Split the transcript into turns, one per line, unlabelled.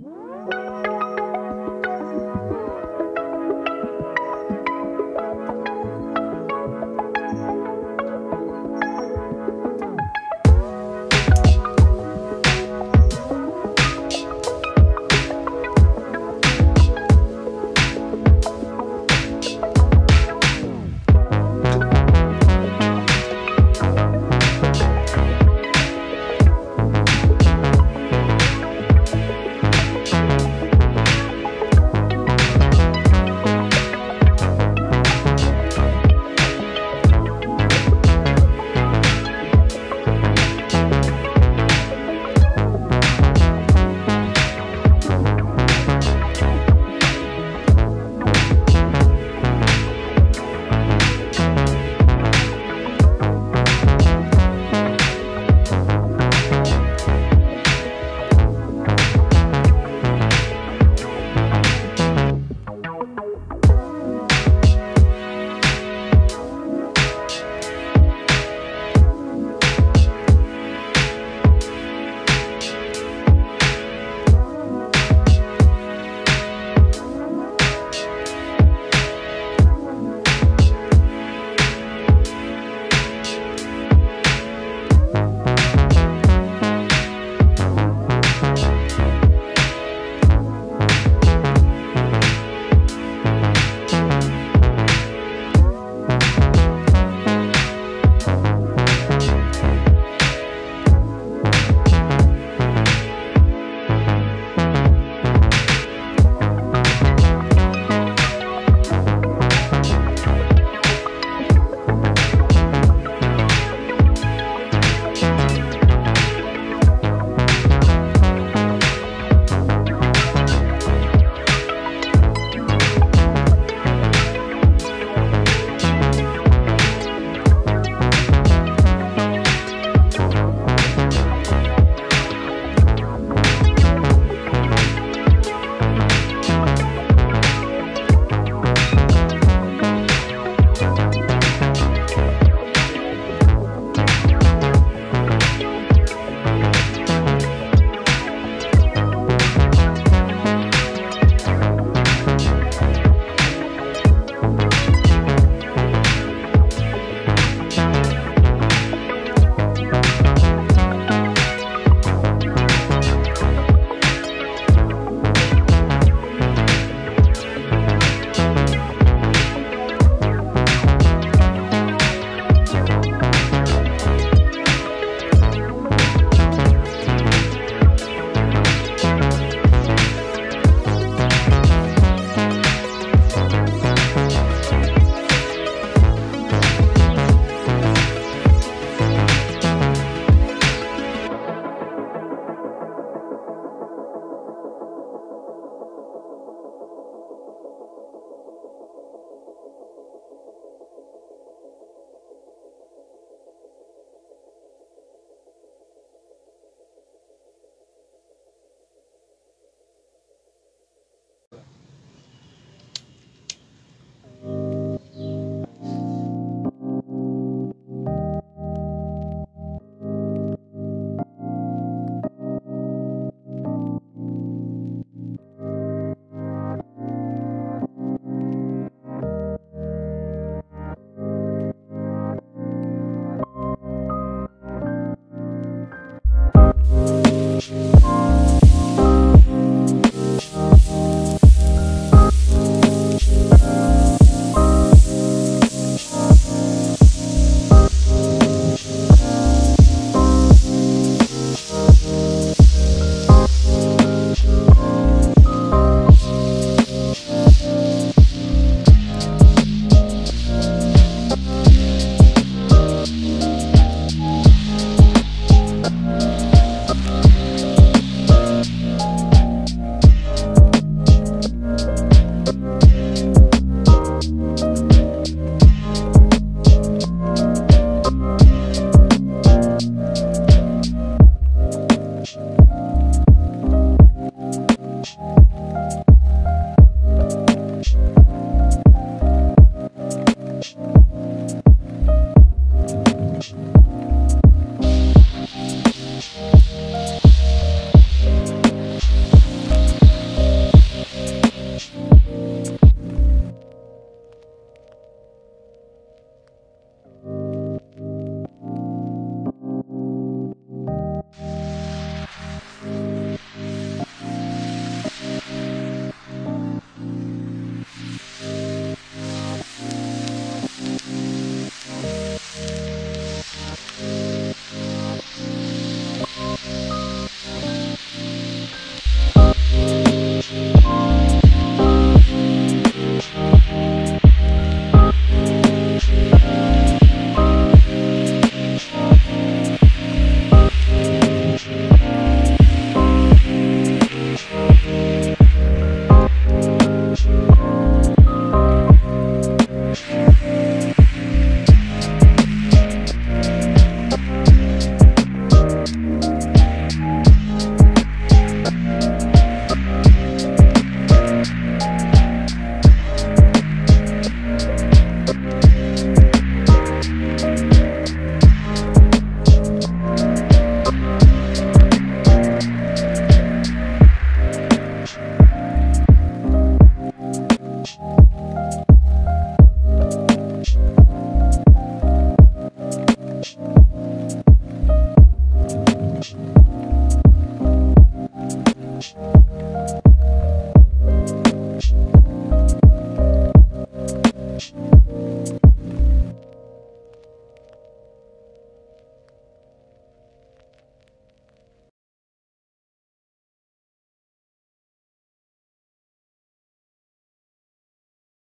Música